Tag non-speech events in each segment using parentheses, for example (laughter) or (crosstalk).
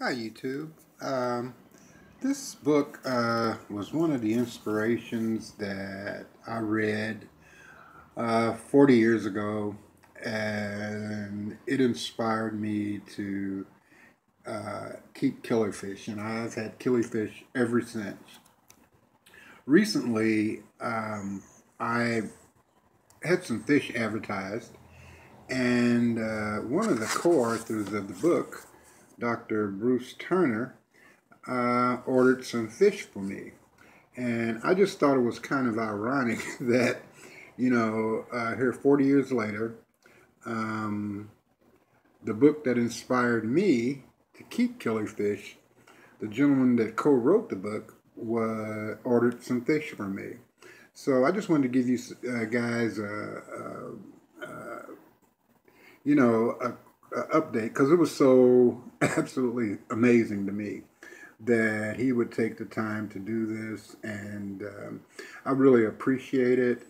Hi YouTube. Um, this book uh, was one of the inspirations that I read uh, 40 years ago and it inspired me to uh, keep killifish and I've had killifish ever since. Recently um, I had some fish advertised and uh, one of the co-authors of the book Dr. Bruce Turner, uh, ordered some fish for me. And I just thought it was kind of ironic (laughs) that, you know, uh, here 40 years later, um, the book that inspired me to keep killifish, the gentleman that co-wrote the book, was, ordered some fish for me. So I just wanted to give you uh, guys, you know, a update because it was so (laughs) absolutely amazing to me that he would take the time to do this, and um, I really appreciate it.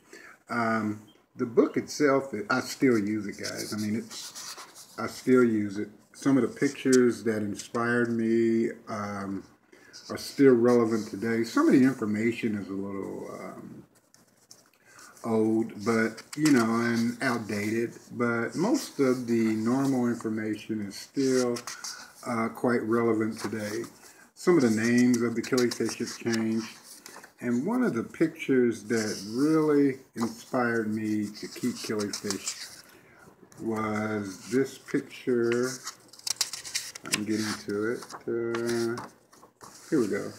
Um, the book itself, I still use it, guys. I mean, it's I still use it. Some of the pictures that inspired me um, are still relevant today. Some of the information is a little um, old, but you know, and outdated. But most of the normal information is still uh, quite relevant today. Some of the names of the killifish have changed. And one of the pictures that really inspired me to keep killifish was this picture. I'm getting to it. Uh, here we go.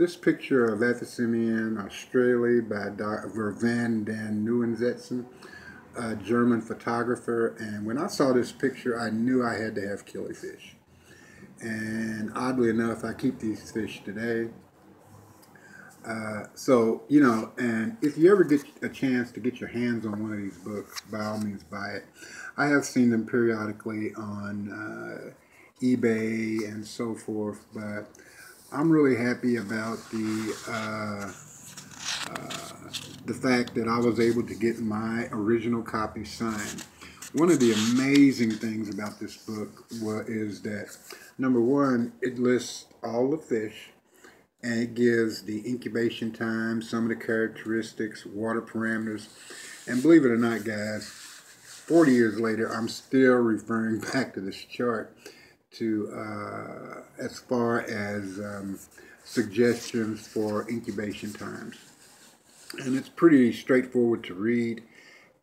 This picture of Aphyosemion australe by Dr. Vervan den Nieuwenhuizen, a German photographer. And when I saw this picture, I knew I had to have killifish. And oddly enough, I keep these fish today. Uh, so, you know, and if you ever get a chance to get your hands on one of these books, by all means buy it. I have seen them periodically on uh, eBay and so forth, but I'm really happy about the uh, uh, the fact that I was able to get my original copy signed. One of the amazing things about this book was, is that number one, it lists all the fish and it gives the incubation time, some of the characteristics, water parameters, and believe it or not, guys, 40 years later, I'm still referring (laughs) back to this chart to uh, as far as um, suggestions for incubation times. And it's pretty straightforward to read.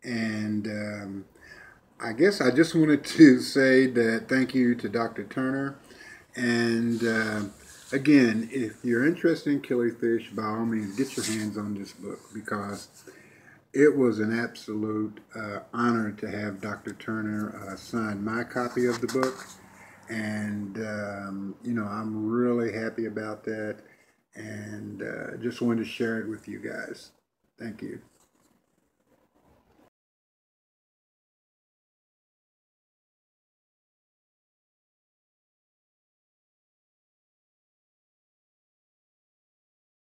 And um, I guess I just wanted to (laughs) say that thank you to Dr. Turner. And uh, again, if you're interested in killifish, by all means, get your hands on this book because it was an absolute uh, honor to have Dr. Turner uh, sign my copy of the book and um, you know I'm really happy about that and uh, just wanted to share it with you guys. Thank you.